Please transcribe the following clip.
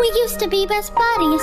We used to be best buddies,